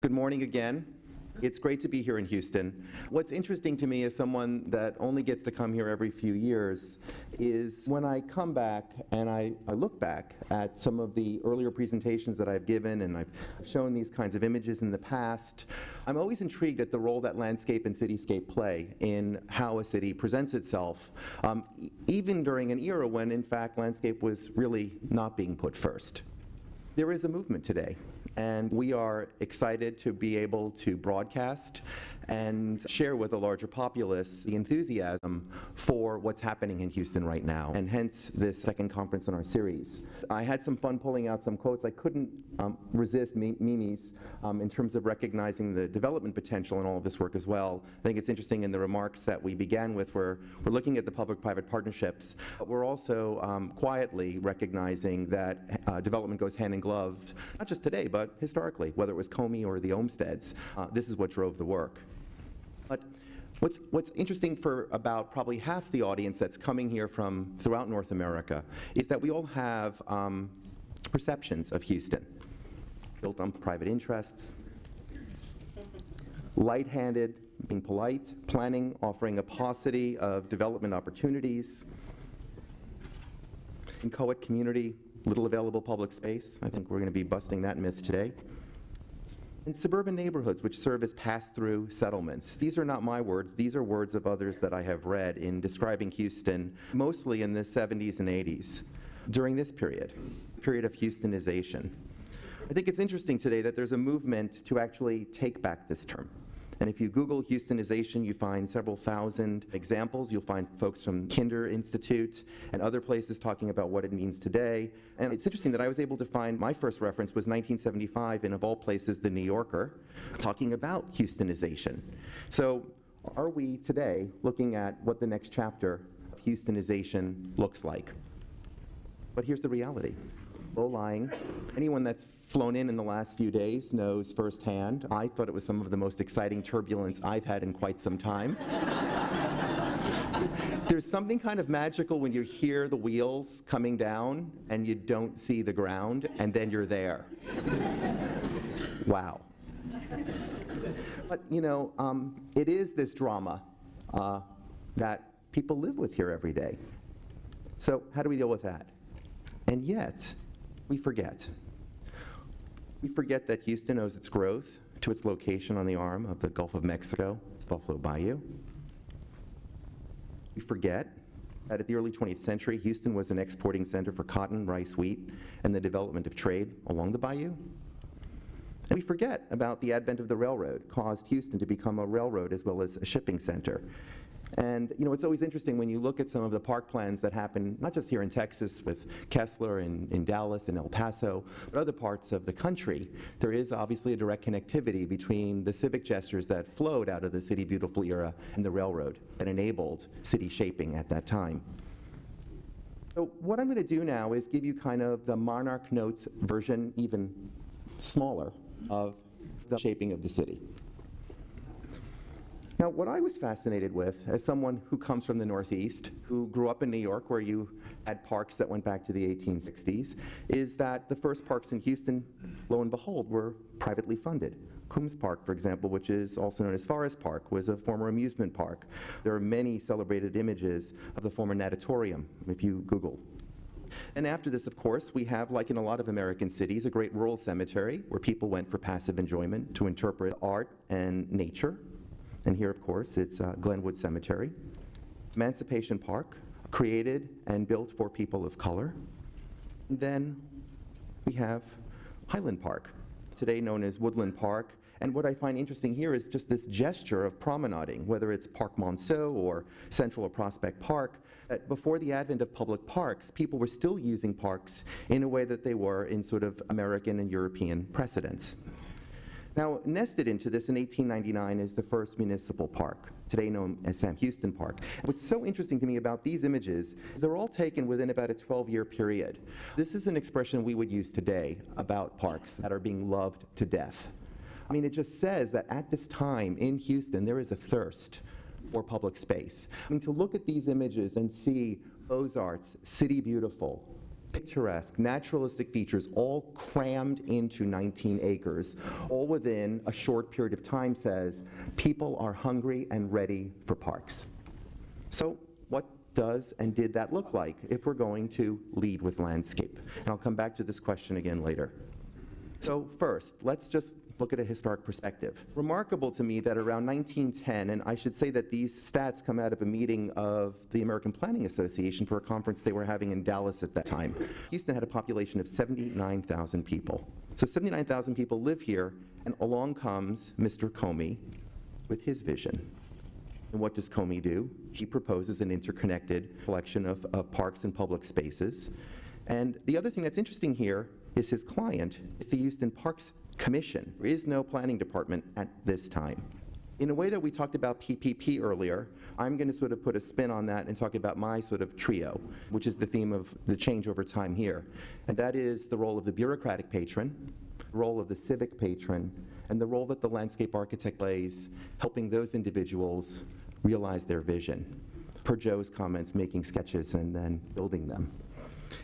Good morning again. It's great to be here in Houston. What's interesting to me as someone that only gets to come here every few years is when I come back and I, I, look back at some of the earlier presentations that I've given and I've shown these kinds of images in the past, I'm always intrigued at the role that landscape and cityscape play in how a city presents itself, um, even during an era when in fact landscape was really not being put first. There is a movement today and we are excited to be able to broadcast and share with a larger populace the enthusiasm for what's happening in Houston right now, and hence this second conference in our series. I had some fun pulling out some quotes. I couldn't um, resist Mimi's um, in terms of recognizing the development potential in all of this work as well. I think it's interesting in the remarks that we began with, where we're looking at the public-private partnerships, but we're also um, quietly recognizing that uh, development goes hand in glove, not just today, but historically, whether it was Comey or the Olmsteds. Uh, this is what drove the work. But what's, what's interesting for about probably half the audience that's coming here from throughout North America is that we all have um, perceptions of Houston. Built on private interests, light-handed, being polite, planning, offering a paucity of development opportunities, inchoate community, little available public space. I think we're going to be busting that myth today and suburban neighborhoods which serve as pass-through settlements. These are not my words, these are words of others that I have read in describing Houston, mostly in the 70s and 80s, during this period, period of Houstonization. I think it's interesting today that there's a movement to actually take back this term. And if you Google Houstonization, you find several thousand examples. You'll find folks from Kinder Institute and other places talking about what it means today. And it's interesting that I was able to find my first reference was 1975 in, of all places, The New Yorker, talking about Houstonization. So are we today looking at what the next chapter of Houstonization looks like? But here's the reality low-lying. Anyone that's flown in in the last few days knows firsthand. I thought it was some of the most exciting turbulence I've had in quite some time. There's something kind of magical when you hear the wheels coming down and you don't see the ground, and then you're there. wow. But, you know, um, it is this drama uh, that people live with here every day. So how do we deal with that? And yet, we forget. We forget that Houston owes its growth to its location on the arm of the Gulf of Mexico, Buffalo Bayou. We forget that at the early 20th century, Houston was an exporting center for cotton, rice, wheat, and the development of trade along the bayou. And we forget about the advent of the railroad caused Houston to become a railroad as well as a shipping center. And you know, it's always interesting when you look at some of the park plans that happen, not just here in Texas with Kessler and in Dallas and El Paso, but other parts of the country. There is obviously a direct connectivity between the civic gestures that flowed out of the City Beautiful era and the railroad that enabled city shaping at that time. So what I'm going to do now is give you kind of the Monarch Notes version, even smaller, of the shaping of the city. Now, what I was fascinated with, as someone who comes from the Northeast, who grew up in New York where you had parks that went back to the 1860s, is that the first parks in Houston, lo and behold, were privately funded. Coombs Park, for example, which is also known as Forest Park, was a former amusement park. There are many celebrated images of the former natatorium, if you Google. And after this, of course, we have, like in a lot of American cities, a great rural cemetery where people went for passive enjoyment to interpret art and nature. And here, of course, it's uh, Glenwood Cemetery. Emancipation Park, created and built for people of color. And then we have Highland Park, today known as Woodland Park. And what I find interesting here is just this gesture of promenading, whether it's Park Monceau or Central or Prospect Park, that before the advent of public parks, people were still using parks in a way that they were in sort of American and European precedents. Now, nested into this in 1899 is the first municipal park, today known as Sam Houston Park. What's so interesting to me about these images is they're all taken within about a 12-year period. This is an expression we would use today about parks that are being loved to death. I mean, it just says that at this time in Houston, there is a thirst for public space. I mean, to look at these images and see Beaux-Arts, City Beautiful, picturesque, naturalistic features all crammed into 19 acres, all within a short period of time says people are hungry and ready for parks. So what does and did that look like if we're going to lead with landscape? And I'll come back to this question again later. So first, let's just look at a historic perspective. Remarkable to me that around 1910, and I should say that these stats come out of a meeting of the American Planning Association for a conference they were having in Dallas at that time. Houston had a population of 79,000 people. So 79,000 people live here, and along comes Mr. Comey with his vision. And what does Comey do? He proposes an interconnected collection of, of parks and public spaces. And the other thing that's interesting here is his client is the Houston Parks Commission. There is no planning department at this time. In a way that we talked about PPP earlier, I'm going to sort of put a spin on that and talk about my sort of trio, which is the theme of the change over time here. And that is the role of the bureaucratic patron, role of the civic patron, and the role that the landscape architect plays helping those individuals realize their vision. Per Joe's comments, making sketches and then building them.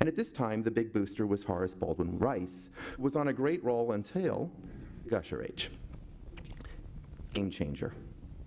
And at this time, the big booster was Horace Baldwin Rice, who was on a great roll until Gusher Age. Game changer.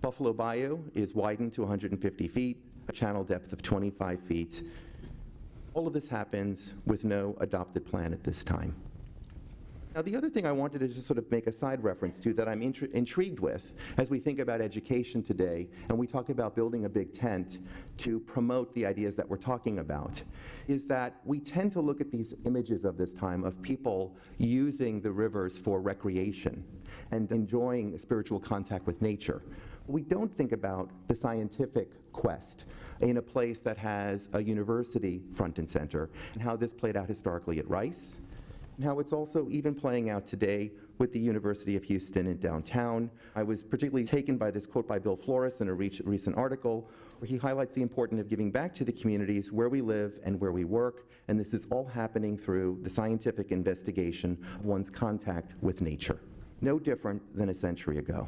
Buffalo Bayou is widened to 150 feet, a channel depth of 25 feet. All of this happens with no adopted plan at this time. Now, the other thing I wanted to just sort of make a side reference to that I'm intri- intrigued with as we think about education today and we talk about building a big tent to promote the ideas that we're talking about is that we tend to look at these images of this time of people using the rivers for recreation and enjoying spiritual contact with nature. We don't think about the scientific quest in a place that has a university front and center and how this played out historically at Rice and how it's also even playing out today with the University of Houston in downtown. I was particularly taken by this quote by Bill Flores in a re- recent article where he highlights the importance of giving back to the communities where we live and where we work, and this is all happening through the scientific investigation of one's contact with nature. No different than a century ago.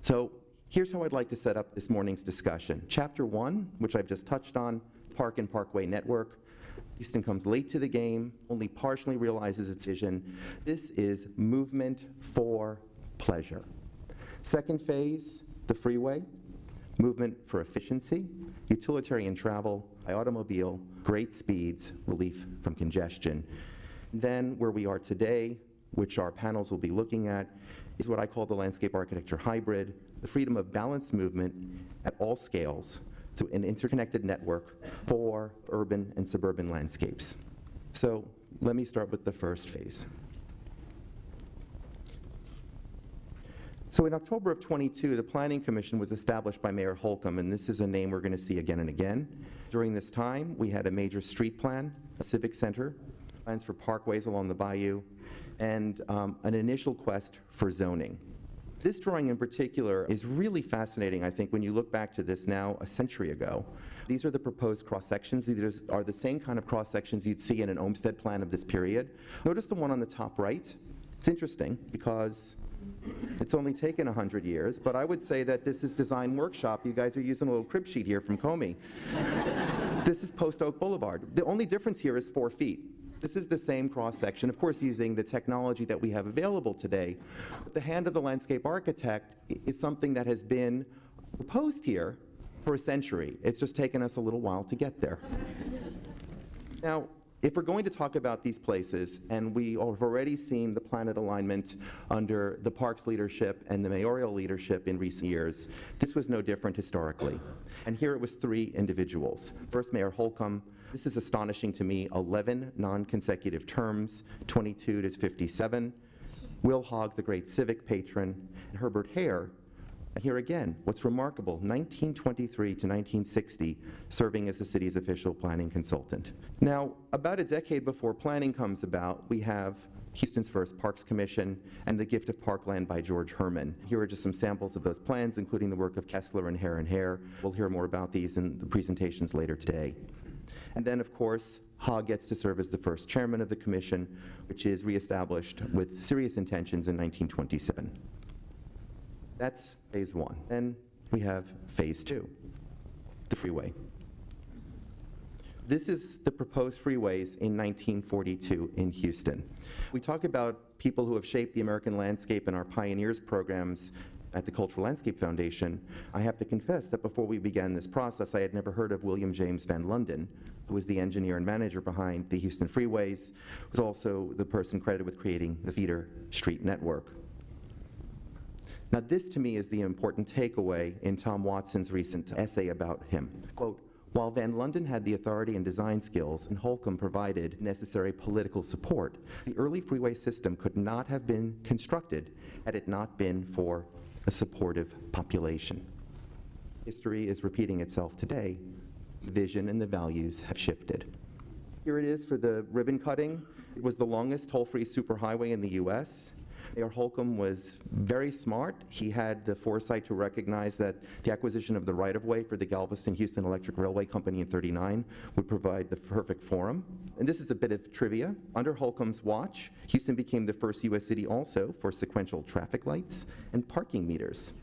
So here's how I'd like to set up this morning's discussion. Chapter one, which I've just touched on, Park and Parkway Network. Houston comes late to the game, only partially realizes its vision. This is movement for pleasure. Second phase, the freeway, movement for efficiency, utilitarian travel by automobile, great speeds, relief from congestion. Then, where we are today, which our panels will be looking at, is what I call the landscape architecture hybrid, the freedom of balanced movement at all scales to an interconnected network for urban and suburban landscapes. So let me start with the first phase. So in October of 22, the Planning Commission was established by Mayor Holcombe, and this is a name we're going to see again and again. During this time, we had a major street plan, a civic center, plans for parkways along the bayou, and um, an initial quest for zoning. This drawing in particular is really fascinating, I think, when you look back to this now a century ago. These are the proposed cross sections. These are the same kind of cross sections you'd see in an Olmsted plan of this period. Notice the one on the top right. It's interesting because it's only taken 100 years, but I would say that this is design workshop. You guys are using a little crib sheet here from Comey. this is Post Oak Boulevard. The only difference here is four feet. This is the same cross-section, of course using the technology that we have available today. But the hand of the landscape architect is something that has been proposed here for a century. It's just taken us a little while to get there. now, if we're going to talk about these places, and we have already seen the planet alignment under the parks leadership and the mayoral leadership in recent years, this was no different historically. And here it was three individuals. First, Mayor Holcombe, this is astonishing to me 11 non consecutive terms, 22 to 57. Will Hogg, the great civic patron, and Herbert Hare. And here again, what's remarkable 1923 to 1960, serving as the city's official planning consultant. Now, about a decade before planning comes about, we have Houston's first Parks Commission, and the gift of parkland by George Hermann. Here are just some samples of those plans, including the work of Kessler and Hare and Hare. We'll hear more about these in the presentations later today. And then, of course, Hogg gets to serve as the first chairman of the commission, which is reestablished with serious intentions in 1927. That's phase one. Then we have phase two, the freeway. This is the proposed freeways in 1942 in Houston. We talk about people who have shaped the American landscape in our Pioneers programs at the Cultural Landscape Foundation. I have to confess that before we began this process, I had never heard of William James Van London, who was the engineer and manager behind the Houston freeways, was also the person credited with creating the feeder street network. Now, this to me is the important takeaway in Tom Watson's recent essay about him. Quote, while Van London had the authority and design skills and Holcombe provided necessary political support, the early freeway system could not have been constructed had it not been for a supportive population. History is repeating itself today. Vision and the values have shifted. Here it is for the ribbon cutting. It was the longest toll-free superhighway in the US. Mayor Holcombe was very smart. He had the foresight to recognize that the acquisition of the right-of-way for the Galveston-Houston Electric Railway Company in 39 would provide the perfect forum. And this is a bit of trivia. Under Holcombe's watch, Houston became the first U.S. city also for sequential traffic lights and parking meters.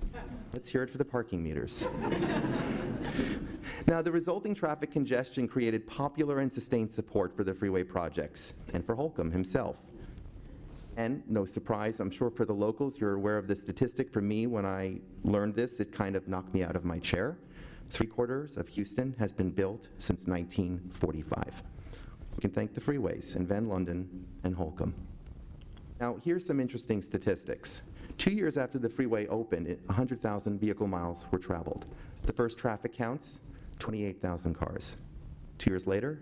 Let's hear it for the parking meters. now, the resulting traffic congestion created popular and sustained support for the freeway projects and for Holcombe himself. And no surprise, I'm sure for the locals, you're aware of the statistic. For me, when I learned this, it kind of knocked me out of my chair. Three quarters of Houston has been built since 1945. We can thank the freeways and Van London and Holcombe. Now, here's some interesting statistics. Two years after the freeway opened, 100,000 vehicle miles were traveled. The first traffic counts, 28,000 cars. Two years later,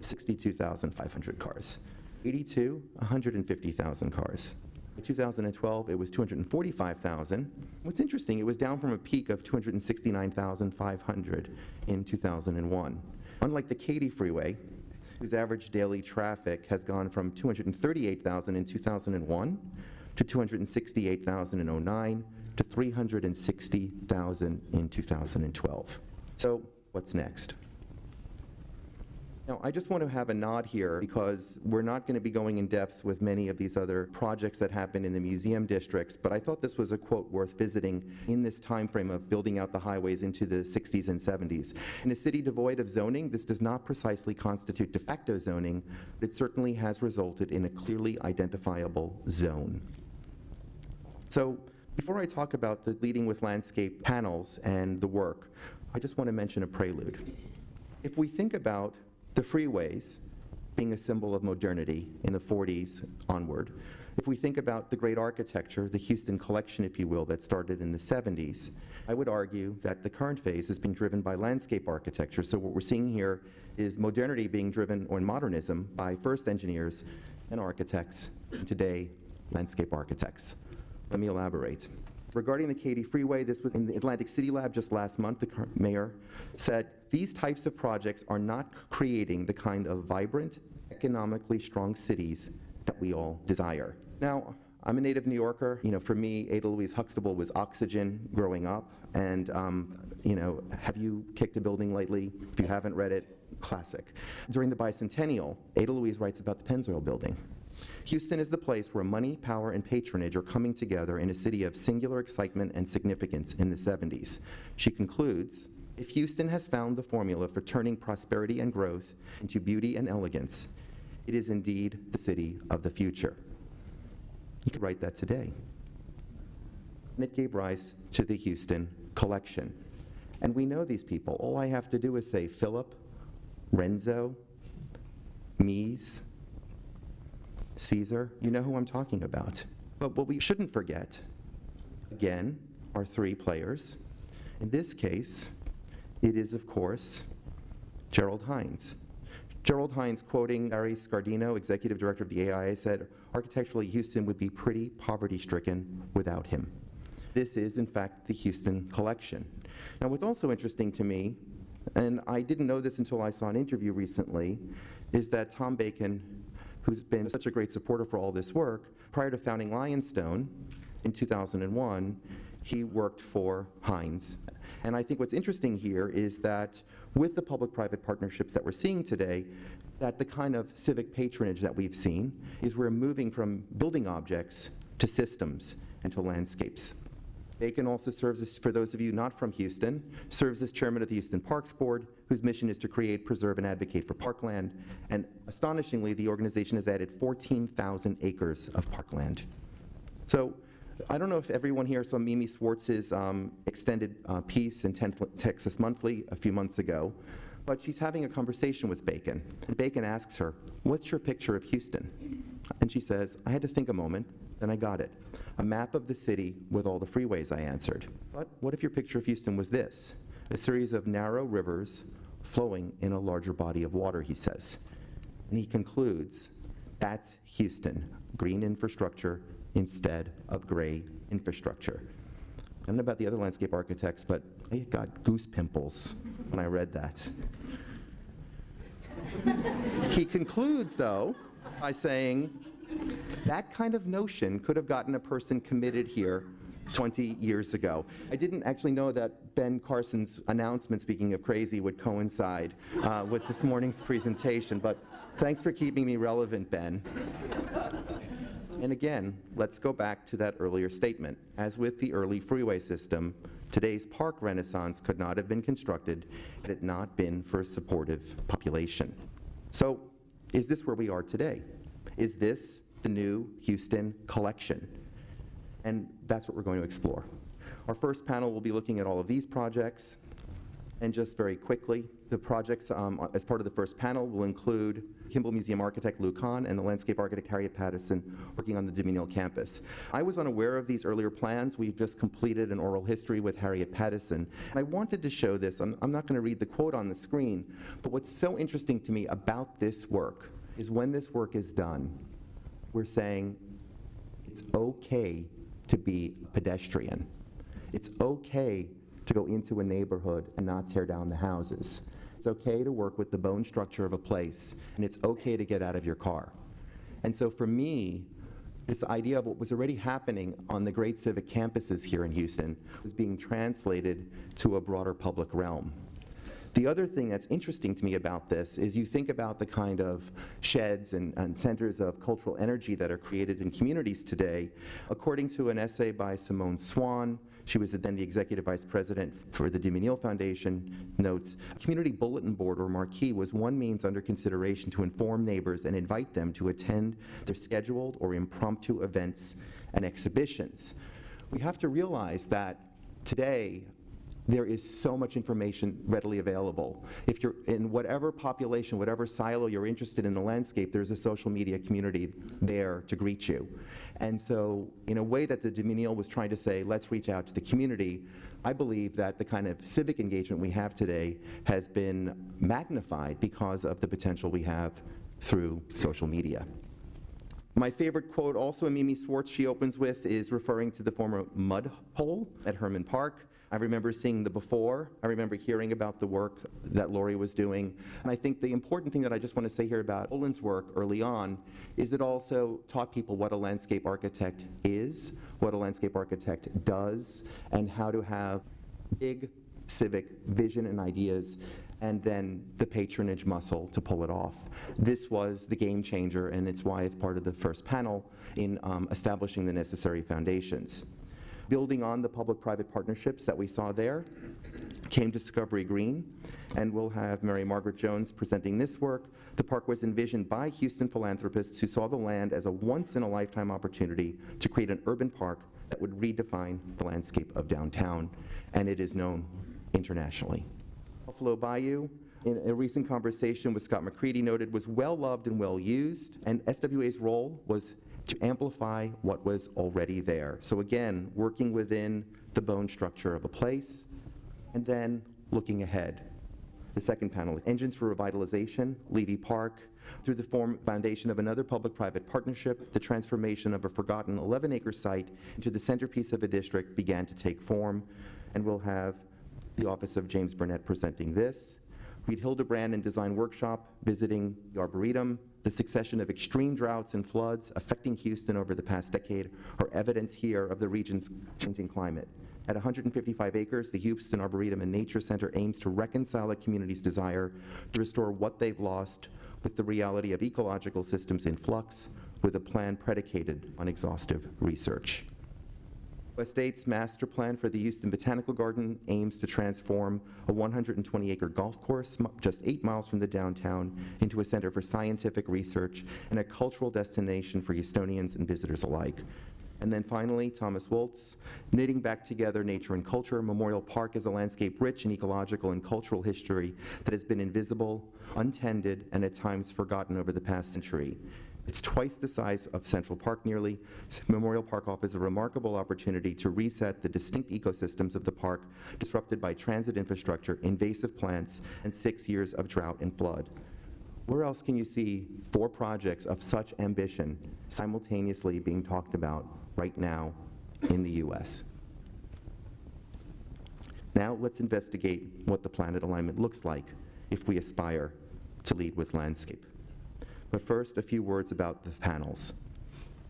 62,500 cars. 82, 150,000 cars. In 2012, it was 245,000. What's interesting, it was down from a peak of 269,500 in 2001. Unlike the Katy Freeway, whose average daily traffic has gone from 238,000 in 2001 to 268,000 in 09 to 360,000 in 2012. So what's next? Now, I just want to have a nod here because we're not going to be going in depth with many of these other projects that happen in the museum districts, but I thought this was a quote worth visiting in this time frame of building out the highways into the 60s and 70s. In a city devoid of zoning, this does not precisely constitute de facto zoning, but it certainly has resulted in a clearly identifiable zone. So, before I talk about the Leading with Landscape panels and the work, I just want to mention a prelude. If we think about the freeways being a symbol of modernity in the 40s onward. If we think about the great architecture, the Houston collection, if you will, that started in the 70s, I would argue that the current phase is being driven by landscape architecture. So what we're seeing here is modernity being driven, or modernism, by first engineers and architects, and today, landscape architects. Let me elaborate. Regarding the Katy Freeway, this was in the Atlantic City Lab just last month, the mayor said these types of projects are not creating the kind of vibrant, economically strong cities that we all desire. Now, I'm a native New Yorker. You know, for me, Ada Louise Huxtable was oxygen growing up. And, um, you know, have you kicked a building lately? If you haven't read it, classic. During the bicentennial, Ada Louise writes about the Pennzoil building. Houston is the place where money, power, and patronage are coming together in a city of singular excitement and significance in the 70s. She concludes, if Houston has found the formula for turning prosperity and growth into beauty and elegance, it is indeed the city of the future. You could write that today. And it gave rise to the Houston Collection. And we know these people. All I have to do is say Philip, Renzo, Mies, Cesar, you know who I'm talking about. But what we shouldn't forget, again, are three players. In this case, it is, of course, Gerald Hines. Gerald Hines, quoting Barrie Scardino, executive director of the AIA, said, architecturally, Houston would be pretty poverty-stricken without him. This is, in fact, the Houston collection. Now, what's also interesting to me, and I didn't know this until I saw an interview recently, is that Tom Bacon who's been such a great supporter for all this work, prior to founding Lionstone in 2001, he worked for Hines. And I think what's interesting here is that with the public-private partnerships that we're seeing today, that the kind of civic patronage that we've seen is we're moving from building objects to systems and to landscapes. Bacon also serves as, for those of you not from Houston, serves as chairman of the Houston Parks Board, whose mission is to create, preserve, and advocate for parkland. And astonishingly, the organization has added 14,000 acres of parkland. So I don't know if everyone here saw Mimi Swartz's um, extended uh, piece in Texas Monthly a few months ago, but she's having a conversation with Bacon. And Bacon asks her, What's your picture of Houston? And she says, I had to think a moment, then I got it. A map of the city with all the freeways, I answered. But what if your picture of Houston was this? A series of narrow rivers flowing in a larger body of water, he says. And he concludes, that's Houston, green infrastructure instead of gray infrastructure. I don't know about the other landscape architects, but I got goose pimples when I read that. he concludes, though, by saying, that kind of notion could have gotten a person committed here 20 years ago. I didn't actually know that Ben Carson's announcement, speaking of crazy, would coincide uh, with this morning's presentation, but thanks for keeping me relevant, Ben. And again, let's go back to that earlier statement. As with the early freeway system, today's park renaissance could not have been constructed had it not been for a supportive population. So, is this where we are today? Is this the new Houston collection? And that's what we're going to explore. Our first panel will be looking at all of these projects. And just very quickly, the projects um, as part of the first panel will include Kimbell Museum architect Lou Kahn and the landscape architect Harriet Pattison working on the de Menil campus. I was unaware of these earlier plans. We've just completed an oral history with Harriet Pattison. And I wanted to show this. I'm, I'm not going to read the quote on the screen, but what's so interesting to me about this work is when this work is done, we're saying it's okay to be a pedestrian. It's okay to go into a neighborhood and not tear down the houses. It's okay to work with the bone structure of a place, and it's okay to get out of your car. And so for me, this idea of what was already happening on the great civic campuses here in Houston was being translated to a broader public realm. The other thing that's interesting to me about this is you think about the kind of sheds and, and, centers of cultural energy that are created in communities today. According to an essay by Simone Swan, she was then the executive vice president for the DeMenil Foundation, notes, community bulletin board or marquee was one means under consideration to inform neighbors and invite them to attend their scheduled or impromptu events and exhibitions. We have to realize that today there is so much information readily available. If you're in whatever population, whatever silo you're interested in the landscape, there's a social media community there to greet you. And so, in a way that the de Menil was trying to say, let's reach out to the community, I believe that the kind of civic engagement we have today has been magnified because of the potential we have through social media. My favorite quote, also in Mimi Swartz, she opens with, is referring to the former mud hole at Hermann Park. I remember seeing the before. I remember hearing about the work that Laurie was doing. And I think the important thing that I just want to say here about Olin's work early on is it also taught people what a landscape architect is, what a landscape architect does, and how to have big civic vision and ideas and then the patronage muscle to pull it off. This was the game changer, and it's why it's part of the first panel in um, establishing the necessary foundations. Building on the public-private partnerships that we saw there came Discovery Green, and we'll have Mary Margaret Jones presenting this work. The park was envisioned by Houston philanthropists who saw the land as a once-in-a-lifetime opportunity to create an urban park that would redefine the landscape of downtown, and it is known internationally. Buffalo Bayou, in a recent conversation with Scott McCready noted, was well loved and well used, and SWA's role was to amplify what was already there. So again, working within the bone structure of a place, and then looking ahead. The second panel, Engines for Revitalization, Levy Park, through the form, foundation of another public-private partnership, the transformation of a forgotten 11-acre site into the centerpiece of a district began to take form, and we'll have the Office of James Burnett presenting this. Reed Hildebrand and Design Workshop visiting the Arboretum, the succession of extreme droughts and floods affecting Houston over the past decade are evidence here of the region's changing climate. At 155 acres, the Houston Arboretum and Nature Center aims to reconcile the community's desire to restore what they've lost with the reality of ecological systems in flux, with a plan predicated on exhaustive research. West 8's master plan for the Houston Botanical Garden aims to transform a 120-acre golf course just eight miles from the downtown into a center for scientific research and a cultural destination for Houstonians and visitors alike. And then finally, Thomas Woltz, knitting back together nature and culture. Memorial Park is a landscape rich in ecological and cultural history that has been invisible, untended, and at times forgotten over the past century. It's twice the size of Central Park nearly. Memorial Park offers a remarkable opportunity to reset the distinct ecosystems of the park disrupted by transit infrastructure, invasive plants, and six years of drought and flood. Where else can you see four projects of such ambition simultaneously being talked about right now in the US? Now let's investigate what the planet alignment looks like if we aspire to lead with landscape. But first, a few words about the panels.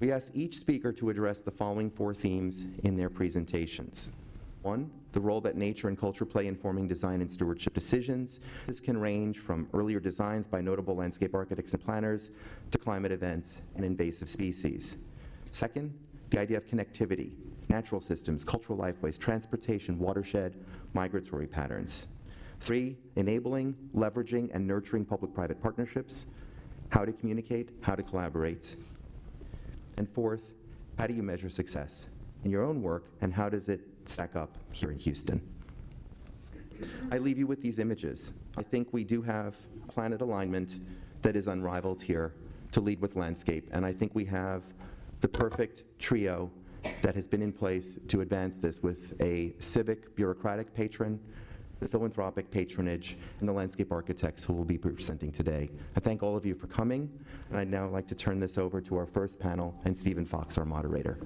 We asked each speaker to address the following four themes in their presentations. One, the role that nature and culture play in forming design and stewardship decisions. This can range from earlier designs by notable landscape architects and planners to climate events and invasive species. Second, the idea of connectivity, natural systems, cultural lifeways, transportation, watershed, migratory patterns. Three, enabling, leveraging, and nurturing public-private partnerships, how to communicate, how to collaborate. And fourth, how do you measure success in your own work, and how does it stack up here in Houston? I leave you with these images. I think we do have planet alignment that is unrivaled here to lead with landscape, and I think we have the perfect trio that has been in place to advance this with a civic, bureaucratic patron, the philanthropic patronage, and the landscape architects who will be presenting today. I thank all of you for coming, and I'd now like to turn this over to our first panel and Stephen Fox, our moderator.